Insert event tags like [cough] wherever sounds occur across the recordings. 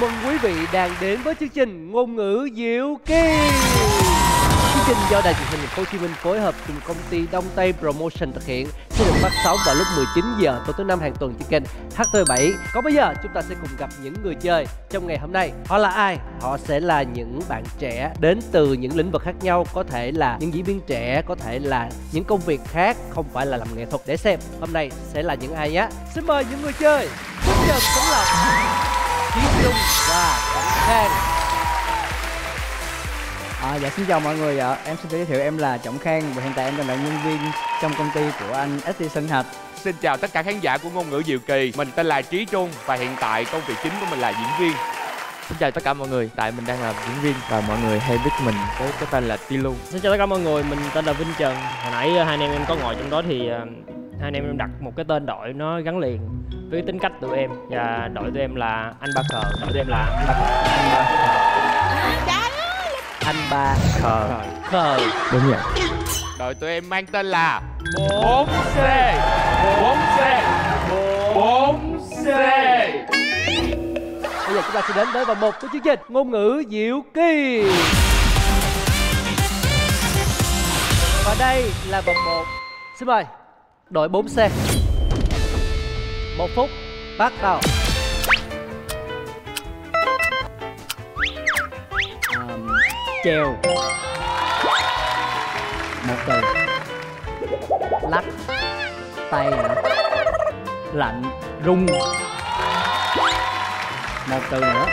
Chào mừng quý vị đang đến với chương trình Ngôn ngữ Diệu Kỳ. Chương trình do Đài truyền hình Thành phố Hồ Chí Minh phối hợp cùng công ty Đông Tây Promotion thực hiện sẽ được phát sóng vào lúc 19 giờ tối thứ năm hàng tuần trên kênh HT7. Còn bây giờ chúng ta sẽ cùng gặp những người chơi trong ngày hôm nay. Họ là ai? Họ sẽ là những bạn trẻ đến từ những lĩnh vực khác nhau, có thể là những diễn viên trẻ, có thể là những công việc khác, không phải là làm nghệ thuật để xem. Hôm nay sẽ là những ai nhé? Xin mời những người chơi. Xin chào Tấn Lộc, Chí Trung và Cảnh Khang. À, dạ xin chào mọi người ạ. Em xin tự giới thiệu em là Trọng Khang và hiện tại em đang là nhân viên trong công ty của anh ST Sơn Hạch. Xin chào tất cả khán giả của ngôn ngữ Diệu Kỳ Mình tên là Trí Trung và hiện tại công việc chính của mình là diễn viên Xin chào tất cả mọi người, tại mình đang là diễn viên và mọi người hay biết mình với cái tên là Tilu. Xin chào tất cả mọi người, mình tên là Vinh Trần Hồi nãy ờ, hai anh em em có ngồi trong đó thì hai anh em em đặt một cái tên đội nó gắn liền với tính cách tụi em. Và đội tụi em là anh ba cờ, đội tụi em là anh ba cờ Anh ba Anh ba khờ. Khờ. Đúng vậy. Đội tụi em mang tên là 4C 4C 4C Bây giờ chúng ta sẽ đến với vòng một của chương trình Ngôn ngữ Diệu Kỳ. Và đây là vòng 1 Xin mời đội 4C Một phút bắt đầu um, treo. Một từ. Lắc. Tay? Lạnh. Rung. Một từ nữa.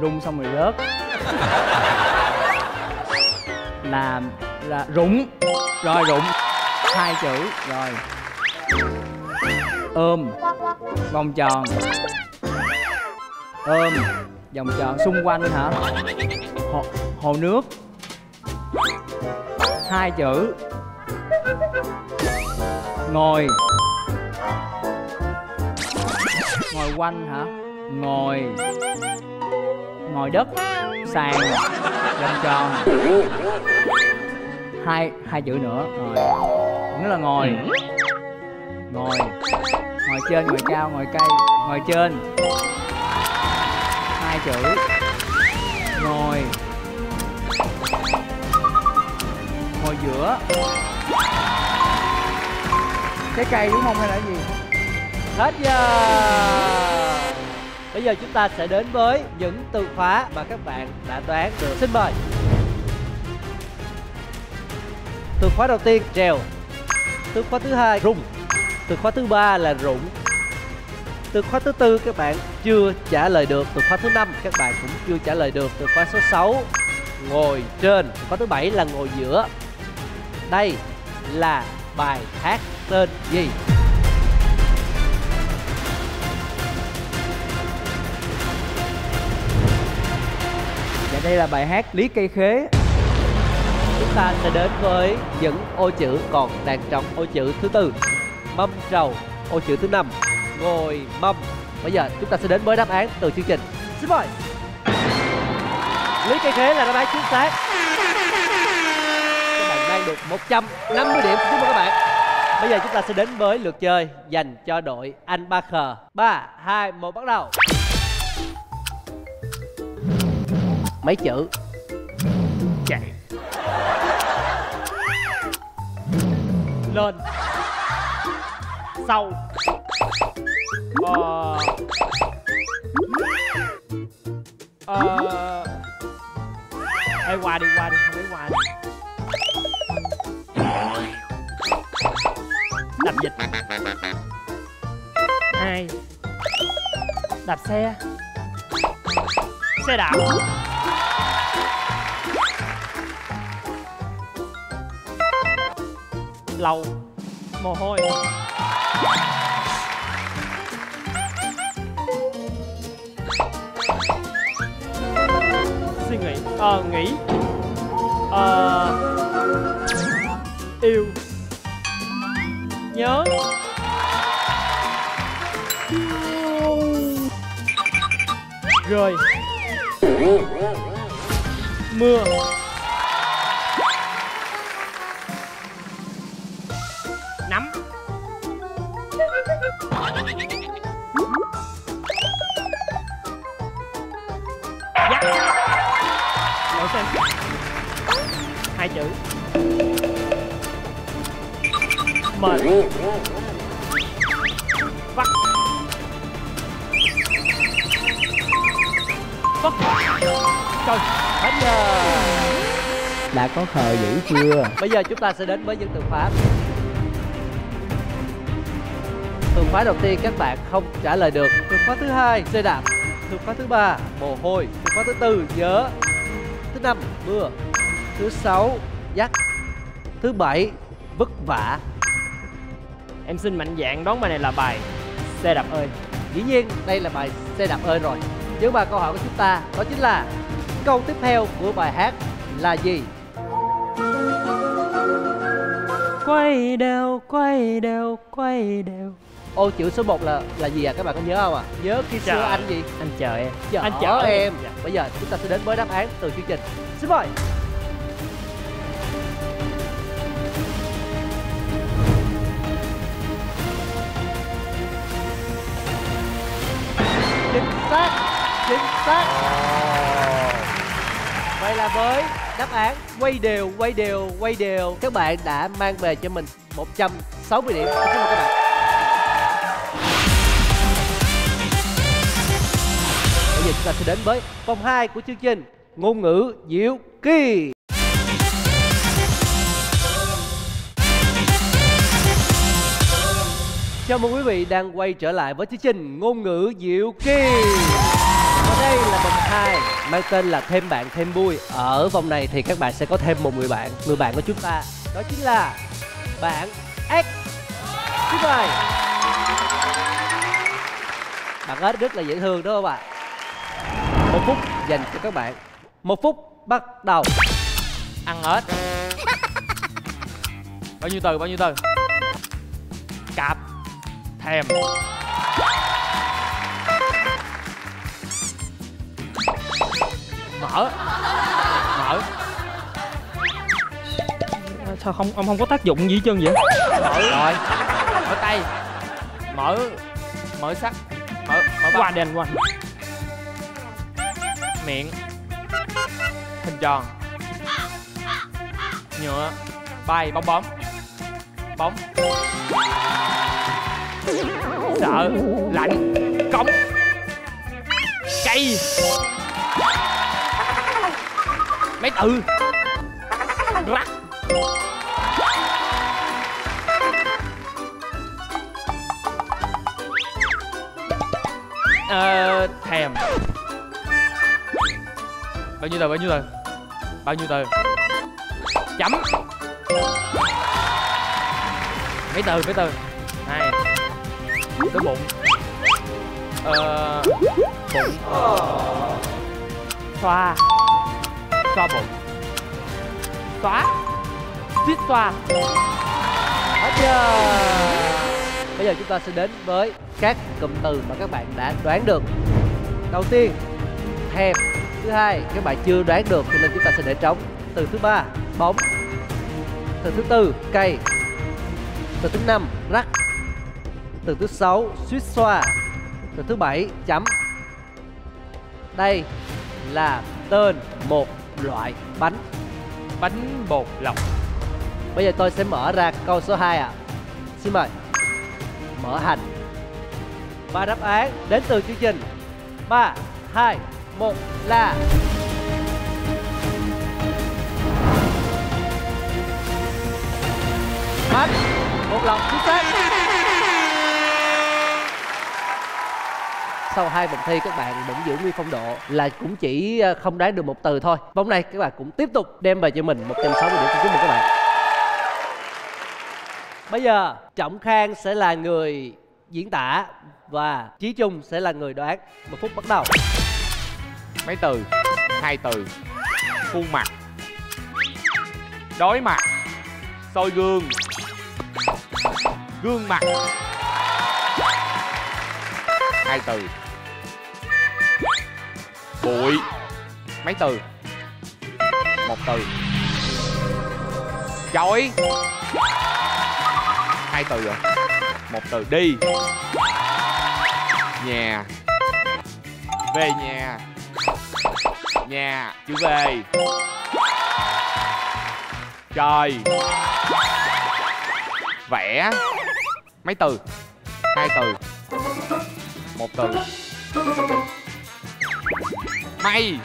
Rung xong rồi rớt. Làm là rụng. Rồi rụng. Hai chữ. Rồi. Ôm. Vòng tròn. Ôm. Vòng tròn xung quanh hả? Hồ, hồ nước. Hai chữ. Ngồi. Ngồi quanh hả? Ngồi. Ngồi đất. Sàn. Vòng tròn. Hai hai chữ nữa. Rồi. Nữa là ngồi. Ngồi. Ngồi trên, ngồi cao, ngồi cây. Ngồi trên. Hai chữ. Ngồi. Ngồi giữa. Trái cây đúng không hay là gì? Hết giờ Bây giờ chúng ta sẽ đến với những từ khóa mà các bạn đã đoán được Xin mời Từ khóa đầu tiên trèo Từ khóa thứ hai. Rung. Từ khóa thứ ba là rụng. Từ khóa thứ tư các bạn chưa trả lời được. Từ khóa thứ năm các bạn cũng chưa trả lời được. Từ khóa số 6 ngồi trên. Từ khóa thứ bảy là ngồi giữa. Đây là bài hát tên gì? Dạ đây là bài hát Lý Cây Khế chúng ta sẽ đến với những ô chữ còn đang trong ô chữ thứ tư. Mâm trầu ô chữ thứ năm. Ngồi mâm. Bây giờ chúng ta sẽ đến với đáp án từ chương trình. Xin mời. Lý cây khế là đáp án chính xác. Các bạn đang được 150 điểm. Chúc mừng các bạn. Bây giờ chúng ta sẽ đến với lượt chơi dành cho đội anh ba khờ. Ba, hai, một, bắt đầu. Mấy chữ? Chạy. Lên. Sau. Ờ. Ờ. Ê, qua đi qua đi, không lấy qua đi. Đạp dịch. Hai Đạp xe. Xe đạp. Lầu. Mồ hôi. Suy nghĩ Ờ nghĩ. Ờ Yêu. Nhớ. Rồi Mưa. Mệt vắt trời hết giờ đã có khờ dữ chưa? Bây giờ chúng ta sẽ đến với những từ khóa. Từ khóa đầu tiên các bạn không trả lời được. Từ khóa thứ hai, xe đạp. Từ khóa thứ ba, mồ hôi. Từ khóa thứ tư, nhớ. Thứ năm, mưa. Thứ sáu dắt thứ bảy, vất vả em xin mạnh dạn đón bài này là bài xe đạp ơi. Dĩ nhiên đây là bài xe đạp ơi rồi. Nhưng mà câu hỏi của chúng ta đó chính là câu tiếp theo của bài hát là gì? Quay đều quay đều quay đều. Ô chữ số 1 là là gì à? Các bạn có nhớ không ạ? À? nhớ khi xưa Trời. anh gì? Anh chờ em. Chở anh chở em. Dạ. bây giờ chúng ta sẽ đến với đáp án từ chương trình. Xin mời chính xác chính xác vậy là với đáp án quay đều quay đều quay đều các bạn đã mang về cho mình 160 điểm. Xin mời các bạn. Bây giờ chúng ta sẽ đến với vòng 2 của chương trình Ngôn ngữ Diệu Kỳ Chào mừng quý vị đang quay trở lại với chương trình Ngôn ngữ Diệu Kỳ. Và đây là vòng 2 mang tên là Thêm bạn thêm vui. Ở vòng này thì các bạn sẽ có thêm một người bạn Người bạn của chúng ta đó chính là bạn X. Xin mời. Bạn ếch rất là dễ thương đúng không ạ? Một phút dành cho các bạn. Một phút bắt đầu. Ăn ếch [laughs] bao nhiêu từ bao nhiêu từ? Cạp thèm mở. Mở. Sao không ông không có tác dụng gì hết trơn vậy? Mở rồi. Mở tay. Mở. Mở sắt mở mở qua anh qua. Miệng. Hình tròn. Nhựa. Bay bong bóng. Bóng sợ, lạnh cống cây mấy từ. Rắc. Ờ thèm. Bao nhiêu từ bao nhiêu từ bao nhiêu từ chấm. Mấy từ mấy từ đói bụng. Ờ bụng. Xoa. Xoa bụng. Xóa. Suýt xoa. Hết giờ Bây giờ chúng ta sẽ đến với các cụm từ mà các bạn đã đoán được. Đầu tiên, Thèm. Thứ hai, các bạn chưa đoán được cho nên chúng ta sẽ để trống. Từ thứ ba, Bóng. Từ thứ tư, Cây. Từ thứ năm, Rắc. Từ thứ sáu Suýt xoa. Từ thứ bảy Chấm. Đây là tên một loại bánh. Bánh bột lọc Bây giờ tôi sẽ mở ra câu số 2 ạ. Xin mời. Mở hành. Và đáp án đến từ chương trình. 3, 2, 1 là Bánh Một lòng. Chính xác Sau hai vòng thi các bạn vẫn giữ nguyên phong độ là cũng chỉ ờ, không đoán được một từ thôi. Vòng này các bạn cũng tiếp tục đem về cho mình 160 điểm chúc mừng các bạn. Bây giờ Trọng Khang sẽ là người diễn tả và Chí Trung sẽ là người đoán. Một phút bắt đầu. mấy từ? Hai từ. Khuôn mặt. Đối mặt. Soi gương. Gương mặt. Hai từ bụi. Mấy từ? Một từ. Chói hai từ rồi. Một từ. Đi. Nhà. Về nhà. Nhà. Chữ về, trời. Vẽ. Mấy từ? Hai từ. Một từ mây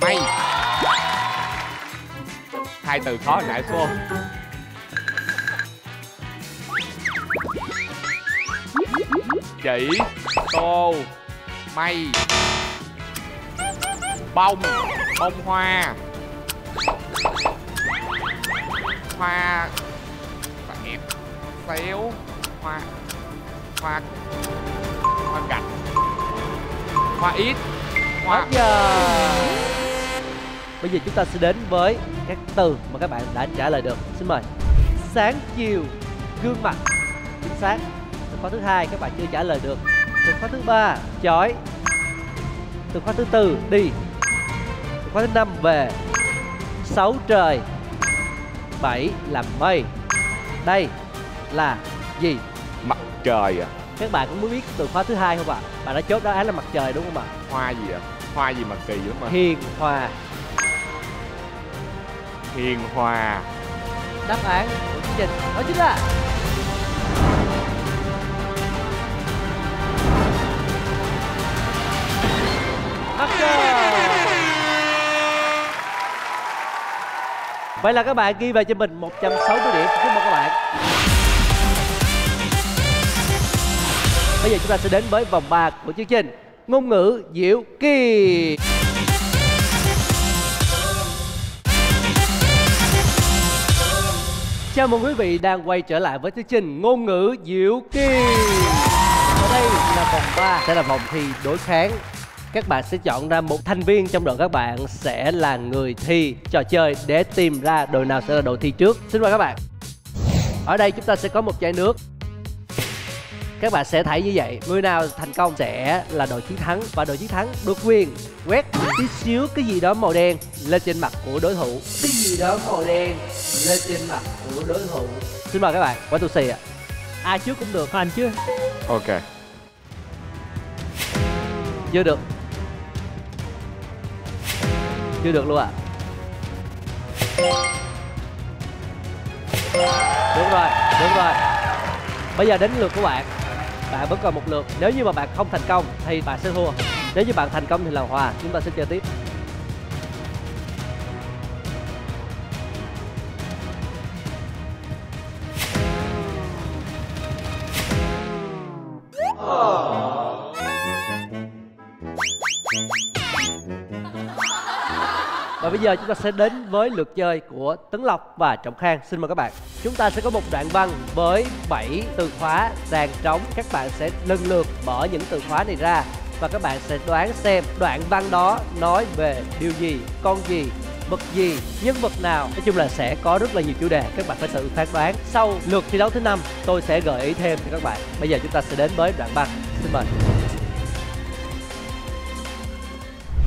mây hai từ khó hồi nãy cô. Không chỉ tô mây bông bông hoa. Hoa hẹp, xéo hoa hoa hoa gạch hoa ít. Hết giờ. Bây giờ chúng ta sẽ đến với các từ mà các bạn đã trả lời được. Xin mời. Sáng chiều Gương mặt. Chính xác. Từ khóa thứ hai các bạn chưa trả lời được. Từ khóa thứ ba Chói. Từ khóa thứ tư Đi. Từ khóa thứ năm Về. Sáu trời. Bảy là mây. Đây là gì? Mặt trời à. Các bạn cũng muốn biết từ khóa thứ hai không ạ? Bạn đã chốt đáp án là mặt trời đúng không ạ hoa gì à hoa gì mà kỳ lắm mà? Hiền hòa. Hiền hòa. Đáp án của chương trình đó chính là Vậy là các bạn ghi về cho mình 160 điểm. Chúc mừng các bạn. Bây giờ chúng ta sẽ đến với vòng 3 của chương trình Ngôn ngữ Diệu Kỳ. Chào mừng quý vị đang quay trở lại với chương trình Ngôn ngữ Diệu Kỳ. Ở đây là vòng 3 sẽ là vòng thi đối kháng. Các bạn sẽ chọn ra một thành viên trong đội, các bạn sẽ là người thi trò chơi để tìm ra đội nào sẽ là đội thi trước. Xin mời các bạn. Ở đây chúng ta sẽ có một chai nước các bạn sẽ thấy như vậy. Người nào thành công sẽ là đội chiến thắng và đội chiến thắng được quyền quét tí xíu cái gì đó màu đen lên trên mặt của đối thủ. Cái gì đó màu đen lên trên mặt của đối thủ. Xin mời các bạn quán tu xì ạ. Ai trước cũng được. Anh chứ ok. Chưa được. Chưa được luôn ạ. Đúng rồi đúng rồi. Bây giờ đến lượt của bạn bạn vẫn còn một lượt. Nếu như mà bạn không thành công thì bạn sẽ thua. Nếu như bạn thành công thì là hòa. Chúng ta sẽ chơi tiếp. Và bây giờ chúng ta sẽ đến với lượt chơi của Tấn Lộc và Trọng Khang. Xin mời các bạn. Chúng ta sẽ có một đoạn văn với 7 từ khóa đàn trống. Các bạn sẽ lần lượt mở những từ khóa này ra và các bạn sẽ đoán xem đoạn văn đó nói về điều gì, con gì, vật gì, nhân vật nào. Nói chung là sẽ có rất là nhiều chủ đề. Các bạn phải tự phán đoán. Sau lượt thi đấu thứ năm, tôi sẽ gợi ý thêm cho các bạn. Bây giờ chúng ta sẽ đến với đoạn văn. Xin mời.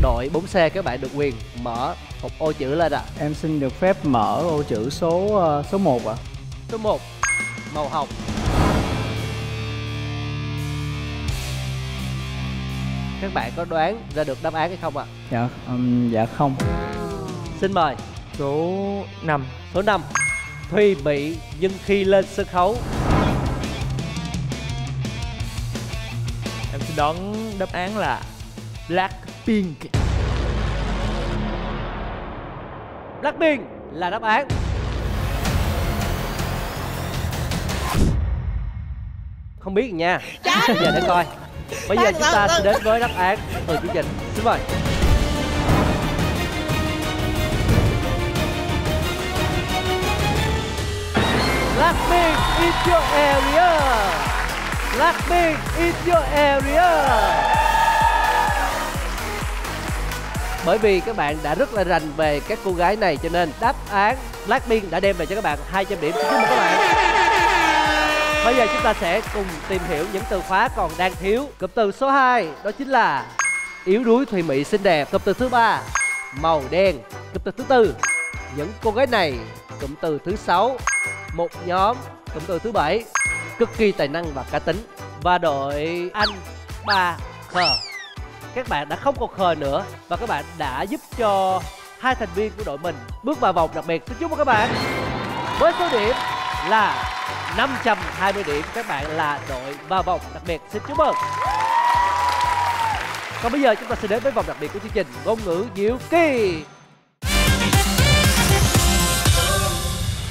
Đội 4C các bạn được quyền mở một ô chữ lên ạ. Em xin được phép mở ô chữ số ờ, số 1 ạ. Số 1 Màu hồng Các bạn có đoán ra được đáp án hay không ạ? Dạ ừm, dạ không. Xin mời số 5 Số 5 Thùy Mị nhưng khi lên sân khấu em sẽ đoán đáp án là Blackpink. Blackpink là đáp án. Không biết nha. Bây giờ để coi. Bây giờ chúng ta sẽ đến với đáp án từ chương trình. Xin mời. Blackpink is your area. Blackpink is your area bởi vì các bạn đã rất là rành về các cô gái này, cho nên đáp án Blackpink đã đem về cho các bạn 200 điểm. Xin chúc mừng các bạn. Bây giờ chúng ta sẽ cùng tìm hiểu những từ khóa còn đang thiếu. Cụm từ số 2 đó chính là yếu đuối thùy mị xinh đẹp. Cụm từ thứ ba, màu đen. Cụm từ thứ tư, những cô gái này. Cụm từ thứ sáu, một nhóm. Cụm từ thứ bảy, cực kỳ tài năng và cá tính. Và đội Anh ba khờ các bạn đã không còn khờ nữa và các bạn đã giúp cho hai thành viên của đội mình bước vào vòng đặc biệt. Xin chúc mừng các bạn. Với số điểm là 520 điểm các bạn là đội vào vòng đặc biệt. Xin chúc mừng. Còn bây giờ chúng ta sẽ đến với vòng đặc biệt của chương trình ngôn ngữ diệu kỳ.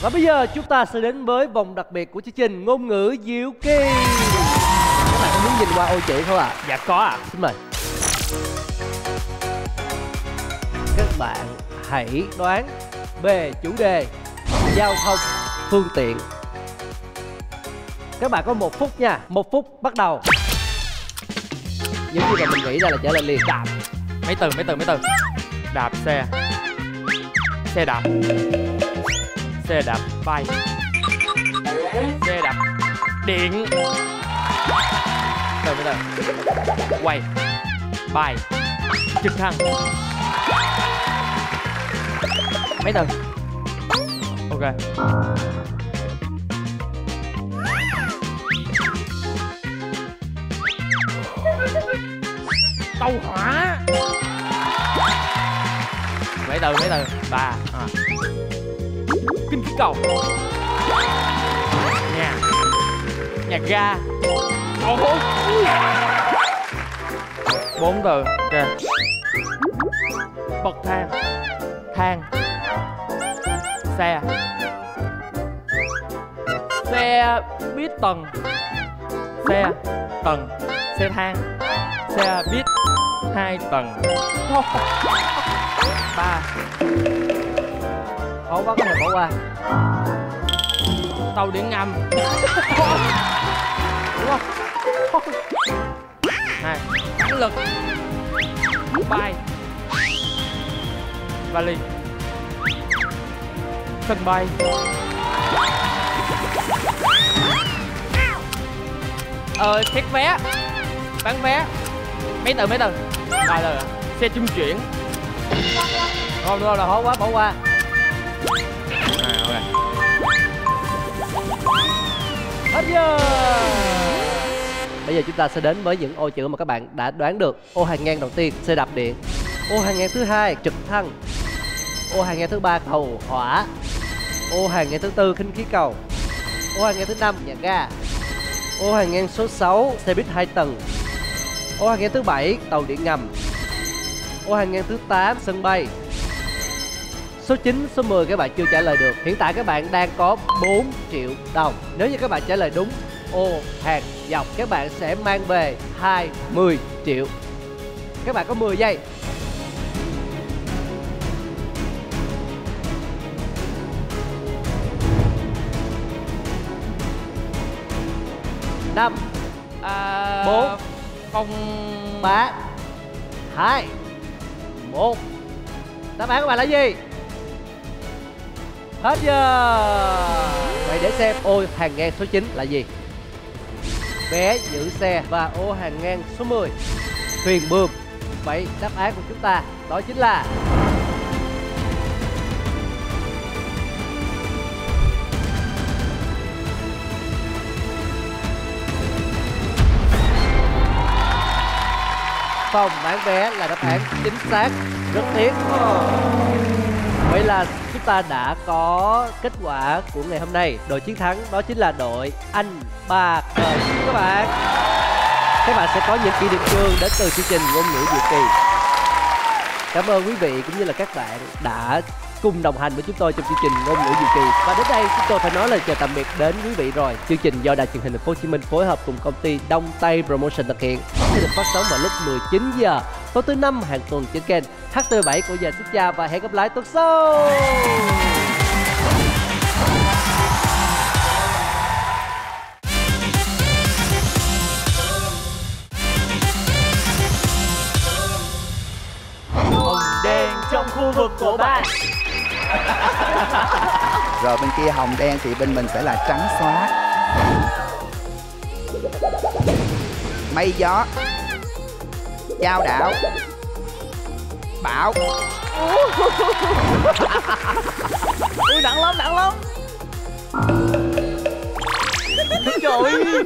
Và bây giờ chúng ta sẽ đến với vòng đặc biệt của chương trình ngôn ngữ diệu kỳ. Các bạn có muốn nhìn qua ô chữ không ạ? Dạ có ạ. Xin mời bạn hãy đoán về chủ đề, giao thông, phương tiện. Các bạn có một phút nha, một phút bắt đầu. Những gì mà mình nghĩ ra là trả lời liền. Đạp. Mấy từ mấy từ mấy từ? Đạp xe. Xe đạp. Xe đạp bay. Xe đạp điện. Từ, mấy từ? Quay. Bay trực thăng mấy từ ok. Tàu hỏa. Mấy từ mấy từ ba. À. kinh khí cầu. Nhà. Nhà ga. Ồ, bốn từ ok. Bậc thang. Thang xe à? xe biết tầng xe à? tầng xe thang. Xe buýt hai tầng. [laughs] Ba. Khó quá có thể bỏ qua. Tàu điện ngầm. [laughs] Đúng không hai. Lực. Bay. Vali sân bay. Ờ xét vé. Bán vé. Mấy từ mấy từ ba từ xe trung chuyển. Không đâu là khó quá bỏ qua. À, hết giờ. Bây giờ chúng ta sẽ đến với những ô chữ mà các bạn đã đoán được. Ô hàng ngang đầu tiên xe đạp điện. Ô hàng ngang thứ hai trực thăng. Ô hàng ngang thứ ba cầu hỏa ô hàng ngang thứ tư khinh khí cầu. Ô hàng ngang thứ năm nhà ga. Ô hàng ngang số 6 xe buýt hai tầng. Ô hàng ngang thứ bảy tàu điện ngầm. Ô hàng ngang thứ 8 sân bay. Số 9, số 10 các bạn chưa trả lời được. Hiện tại các bạn đang có 4 triệu đồng. Nếu như các bạn trả lời đúng ô hàng dọc Các bạn sẽ mang về 20 triệu. Các bạn có 10 giây. Năm à, Bốn. phòng ba. Hai. Một. Đáp án của bạn là gì? Hết giờ. Vậy để xem ô hàng ngang số 9 là gì. Vé giữ xe và ô hàng ngang số 10 thuyền buồm vậy đáp án của chúng ta đó chính là phòng bán vé là đáp án chính xác, rất tiếc. Vậy là chúng ta đã có kết quả của ngày hôm nay. Đội chiến thắng đó chính là đội anh ba cờ. Các bạn các bạn sẽ có những kỷ niệm chương đến từ chương trình ngôn ngữ diệu kỳ. Cảm ơn quý vị cũng như là các bạn đã cùng đồng hành với chúng tôi trong chương trình ngôn ngữ diệu kỳ. Và đến đây, chúng tôi phải nói lời chào tạm biệt đến quý vị rồi. Chương trình do đài truyền hình thành phố Hồ Chí Minh phối hợp cùng công ty Đông Tây Promotion thực hiện. Sẽ được phát sóng vào lúc 19 giờ, tối thứ năm hàng tuần trên kênh HTV7 của giờ xin chào và hẹn gặp lại tuần sau. Trong khu vực của bạn. [laughs] rồi bên kia hồng đen thì bên mình sẽ là trắng xóa. Mây gió. Chao đảo. Bão. Ui nặng lắm nặng lắm. Trời ơi